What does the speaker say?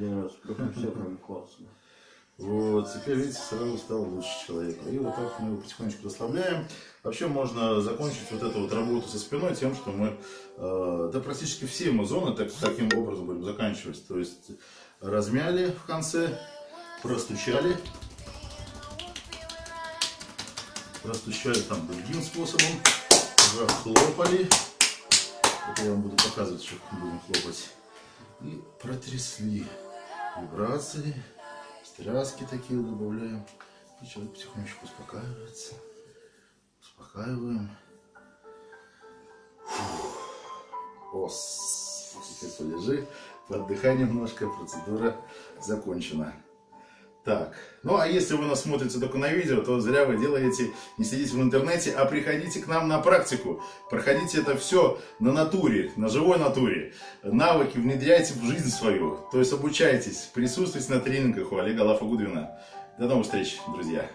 один раз, кроме классно. Вот, теперь, видите, сразу стал лучше человек. И вот так мы его потихонечку расслабляем. Вообще можно закончить вот эту вот работу со спиной тем, что мы, э, да практически все мы зоны так, таким образом будем заканчивать. То есть размяли в конце, простучали. Простучали там другим способом, захлопали. Это я вам буду показывать, что будем хлопать. И протрясли вибрации. Стряски такие добавляем. И человек потихонечку успокаивается. Успокаиваем. Ос. Теперь полежи, поотдыхай немножко, процедура закончена. Так, ну а если вы нас смотрите только на видео, то зря вы делаете, не сидите в интернете, а приходите к нам на практику. Проходите это все на натуре, на живой натуре. Навыки внедряйте в жизнь свою. То есть обучайтесь, присутствуйте на тренингах у Олега Лафа Гудвина. До новых встреч, друзья.